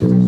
Well,